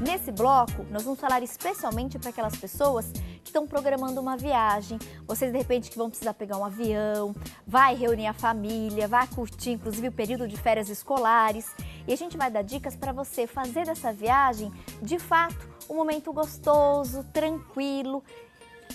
Nesse bloco, nós vamos falar especialmente para aquelas pessoas que estão programando uma viagem. Vocês, de repente, que vão precisar pegar um avião, vai reunir a família, vai curtir, inclusive, o período de férias escolares. E a gente vai dar dicas para você fazer dessa viagem, de fato, um momento gostoso, tranquilo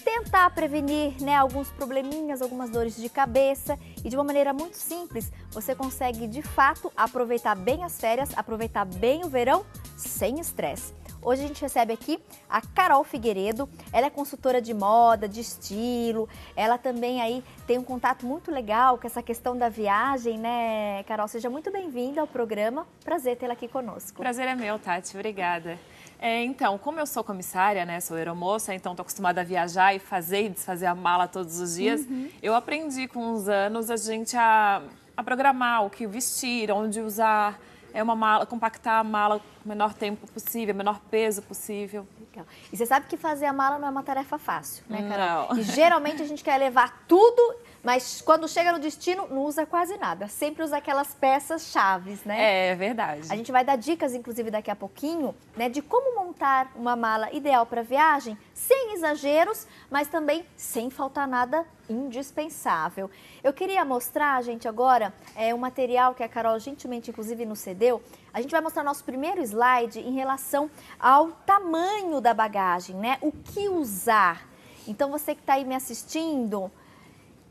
tentar prevenir né, alguns probleminhas, algumas dores de cabeça e de uma maneira muito simples você consegue de fato aproveitar bem as férias, aproveitar bem o verão sem estresse. Hoje a gente recebe aqui a Carol Figueiredo. Ela é consultora de moda, de estilo. Ela também aí tem um contato muito legal com essa questão da viagem, né? Carol, seja muito bem-vinda ao programa. Prazer tê-la aqui conosco. Prazer é meu, Tati. Obrigada. É, então, como eu sou comissária, né, sou aeromoça, então estou acostumada a viajar e fazer e desfazer a mala todos os dias, uhum. eu aprendi com os anos a gente a, a programar o que vestir, onde usar, é uma mala, compactar a mala o menor tempo possível, o menor peso possível. Legal. E você sabe que fazer a mala não é uma tarefa fácil, né, Carol? Não. E geralmente a gente quer levar tudo mas quando chega no destino, não usa quase nada. Sempre usa aquelas peças chaves, né? É verdade. A gente vai dar dicas, inclusive, daqui a pouquinho, né, de como montar uma mala ideal para viagem, sem exageros, mas também sem faltar nada indispensável. Eu queria mostrar, gente, agora é, o material que a Carol gentilmente, inclusive, nos cedeu. A gente vai mostrar nosso primeiro slide em relação ao tamanho da bagagem, né? O que usar. Então, você que está aí me assistindo,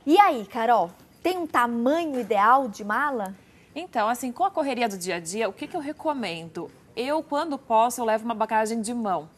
e aí, Carol, tem um tamanho ideal de mala? Então, assim, com a correria do dia a dia, o que, que eu recomendo? Eu, quando posso, eu levo uma bagagem de mão,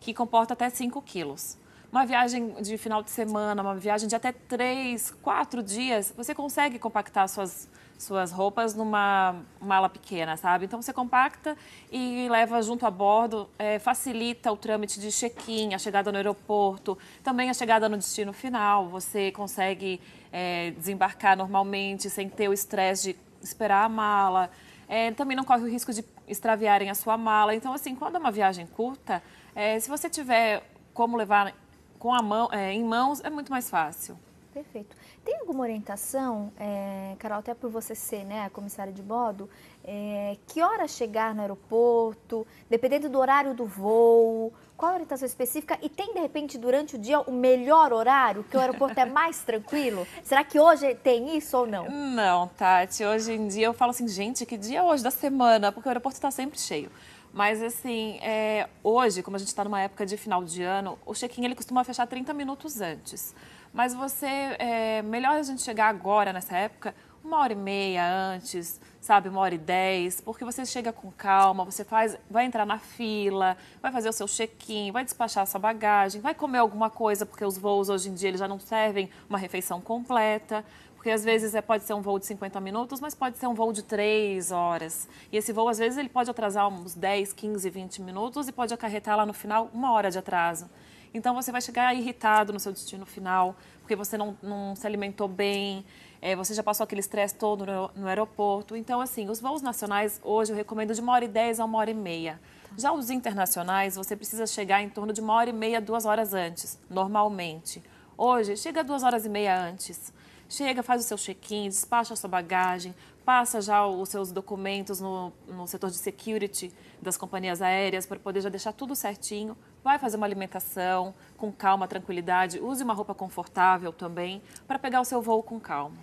que comporta até 5 quilos. Uma viagem de final de semana, uma viagem de até 3, 4 dias, você consegue compactar suas suas roupas numa mala pequena, sabe? Então você compacta e leva junto a bordo, é, facilita o trâmite de check-in, a chegada no aeroporto, também a chegada no destino final. Você consegue é, desembarcar normalmente sem ter o estresse de esperar a mala. É, também não corre o risco de extraviarem a sua mala. Então, assim, quando é uma viagem curta, é, se você tiver como levar com a mão, é, em mãos, é muito mais fácil. Perfeito. Tem alguma orientação, é, Carol, até por você ser né, a comissária de bordo, é, que hora chegar no aeroporto, dependendo do horário do voo, qual a orientação específica? E tem, de repente, durante o dia, o melhor horário, que o aeroporto é mais tranquilo? Será que hoje tem isso ou não? Não, Tati. Hoje em dia eu falo assim, gente, que dia é hoje da semana? Porque o aeroporto está sempre cheio. Mas, assim, é, hoje, como a gente está numa época de final de ano, o check-in ele costuma fechar 30 minutos antes. Mas você, é melhor a gente chegar agora, nessa época, uma hora e meia antes, sabe, uma hora e dez, porque você chega com calma, você faz, vai entrar na fila, vai fazer o seu check-in, vai despachar a sua bagagem, vai comer alguma coisa, porque os voos hoje em dia eles já não servem uma refeição completa. Porque às vezes é, pode ser um voo de 50 minutos, mas pode ser um voo de 3 horas. E esse voo, às vezes, ele pode atrasar uns 10, 15, 20 minutos e pode acarretar lá no final uma hora de atraso. Então você vai chegar irritado no seu destino final, porque você não, não se alimentou bem, é, você já passou aquele estresse todo no, no, aeroporto. Então, assim, os voos nacionais hoje eu recomendo de uma hora e dez a uma hora e meia. Já os internacionais, você precisa chegar em torno de uma hora e meia, duas horas antes, normalmente. Hoje, chega duas horas e meia antes. Chega, faz o seu check-in, despacha a sua bagagem, passa já os seus documentos no, no setor de security das companhias aéreas para poder já deixar tudo certinho. Vai fazer uma alimentação com calma, tranquilidade. Use uma roupa confortável também para pegar o seu voo com calma.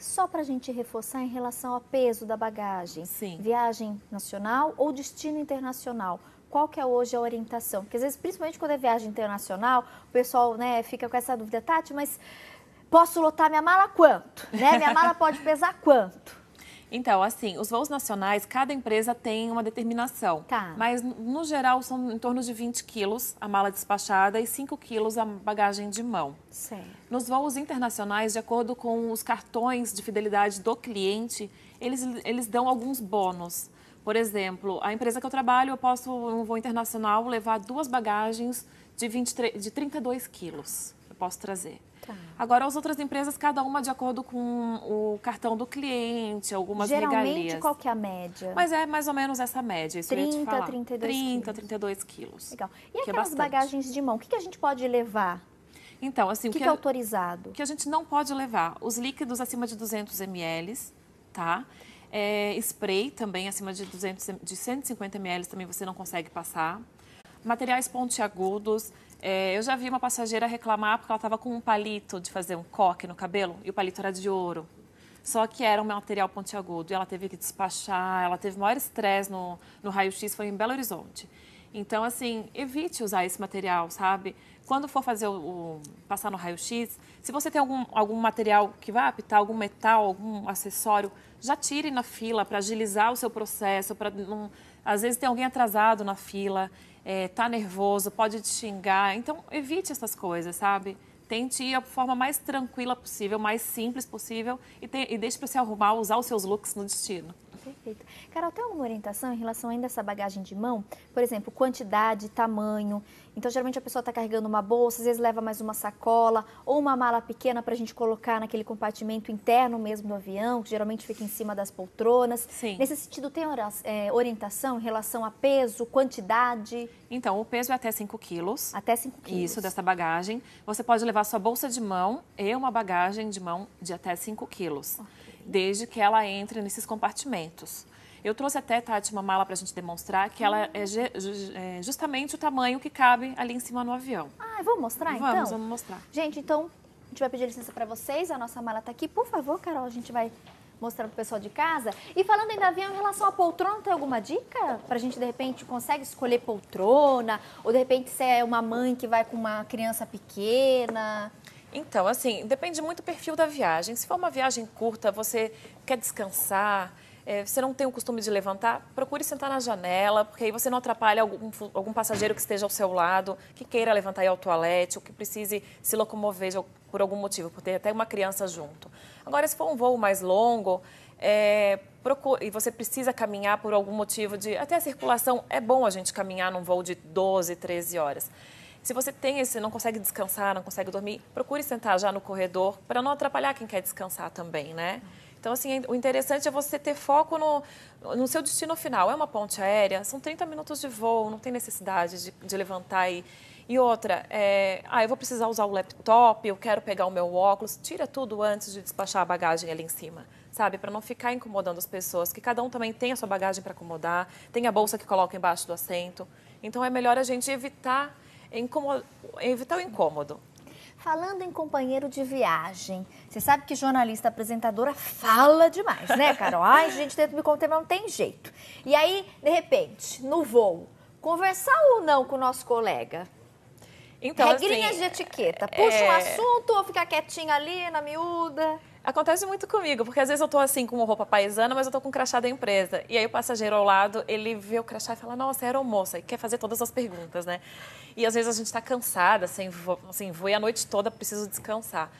Só para a gente reforçar em relação ao peso da bagagem. Sim. Viagem nacional ou destino internacional qual que é hoje a orientação? Porque às vezes, principalmente quando é viagem internacional, o pessoal né, fica com essa dúvida, Tati, mas posso lotar minha mala quanto? Né? Minha mala pode pesar quanto? Então, assim, os voos nacionais, cada empresa tem uma determinação. Tá. Mas, no geral, são em torno de 20 quilos a mala despachada e 5 quilos a bagagem de mão. Certo. Nos voos internacionais, de acordo com os cartões de fidelidade do cliente, eles, eles dão alguns bônus. Por exemplo, a empresa que eu trabalho, eu posso, em um voo internacional, levar duas bagagens de, 23, de 32 quilos. Eu posso trazer. Tá. Agora, as outras empresas, cada uma de acordo com o cartão do cliente, algumas Geralmente, regalias. qual que é a média? Mas é mais ou menos essa média, isso 30, eu ia te falar. 32 30, quilos. 32 quilos. Legal. E é aquelas é bagagens de mão, o que, que a gente pode levar? Então, assim... O que, que, que é autorizado? O que a gente não pode levar? Os líquidos acima de 200 ml, tá? É, spray também acima de, 200, de 150 ml também você não consegue passar. Materiais pontiagudos. É, eu já vi uma passageira reclamar porque ela estava com um palito de fazer um coque no cabelo e o palito era de ouro. Só que era um material pontiagudo e ela teve que despachar, ela teve maior estresse no, no raio-x, foi em Belo Horizonte. Então, assim, evite usar esse material, sabe? Quando for fazer o, o passar no raio-x, se você tem algum, algum material que vai apitar, algum metal, algum acessório, já tire na fila para agilizar o seu processo, para. Às vezes tem alguém atrasado na fila, está é, nervoso, pode te xingar. Então, evite essas coisas, sabe? Tente ir a forma mais tranquila possível, mais simples possível e, te, e deixe para se arrumar, usar os seus looks no destino. Perfeito. Carol, tem alguma orientação em relação ainda a essa bagagem de mão? Por exemplo, quantidade, tamanho. Então, geralmente a pessoa está carregando uma bolsa, às vezes leva mais uma sacola ou uma mala pequena para a gente colocar naquele compartimento interno mesmo do avião, que geralmente fica em cima das poltronas. Sim. Nesse sentido, tem é, orientação em relação a peso, quantidade? Então, o peso é até 5 quilos. Até 5 quilos. Isso, dessa bagagem. Você pode levar sua bolsa de mão e uma bagagem de mão de até 5 quilos. Okay desde que ela entre nesses compartimentos. Eu trouxe até, Tati, uma mala para a gente demonstrar que ela é, é, justamente o tamanho que cabe ali em cima no avião. Ah, vamos mostrar vamos, então? Vamos, vamos mostrar. Gente, então, a gente vai pedir licença para vocês, a nossa mala está aqui. Por favor, Carol, a gente vai mostrar para o pessoal de casa. E falando ainda avião, em relação à poltrona, tem alguma dica? Para a gente, de repente, consegue escolher poltrona? Ou, de repente, se é uma mãe que vai com uma criança pequena? Então, assim, depende muito do perfil da viagem. Se for uma viagem curta, você quer descansar, é, você não tem o costume de levantar, procure sentar na janela, porque aí você não atrapalha algum, algum passageiro que esteja ao seu lado, que queira levantar e ir ao toalete, ou que precise se locomover por algum motivo, por ter até uma criança junto. Agora, se for um voo mais longo, é, procure, e você precisa caminhar por algum motivo de. Até a circulação, é bom a gente caminhar num voo de 12, 13 horas. Se você tem esse, não consegue descansar, não consegue dormir, procure sentar já no corredor para não atrapalhar quem quer descansar também, né? Então, assim, o interessante é você ter foco no, no seu destino final. É uma ponte aérea, são 30 minutos de voo, não tem necessidade de, de levantar e... E outra, é, ah, eu vou precisar usar o laptop, eu quero pegar o meu óculos, tira tudo antes de despachar a bagagem ali em cima, sabe? Para não ficar incomodando as pessoas, que cada um também tem a sua bagagem para acomodar, tem a bolsa que coloca embaixo do assento. Então é melhor a gente evitar evitar o incômodo. Falando em companheiro de viagem, você sabe que jornalista apresentadora fala demais, né, Carol? Ai, gente, dentro me conter, mas não tem jeito. E aí, de repente, no voo, conversar ou não com o nosso colega? Então, Regrinhas assim, de etiqueta. Puxa é... um assunto ou ficar quietinho ali na miúda? Acontece muito comigo, porque às vezes eu tô assim com uma roupa paisana, mas eu tô com um crachá da empresa. E aí o passageiro ao lado, ele vê o crachá e fala, nossa, é aeromoça, e quer fazer todas as perguntas, né? E às vezes a gente está cansada, assim, vo, assim, voei a noite toda, preciso descansar.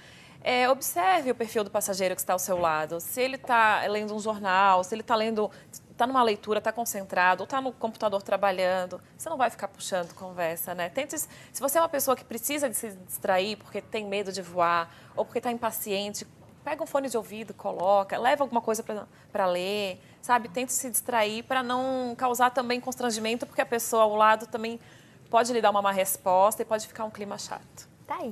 É, observe o perfil do passageiro que está ao seu lado. Se ele está lendo um jornal, se ele está lendo, está numa leitura, está concentrado, ou está no computador trabalhando, você não vai ficar puxando conversa, né? Tente, se você é uma pessoa que precisa de se distrair porque tem medo de voar ou porque está impaciente, pega um fone de ouvido, coloca, leva alguma coisa para ler, sabe? Tente se distrair para não causar também constrangimento, porque a pessoa ao lado também pode lhe dar uma má resposta e pode ficar um clima chato. Tá aí.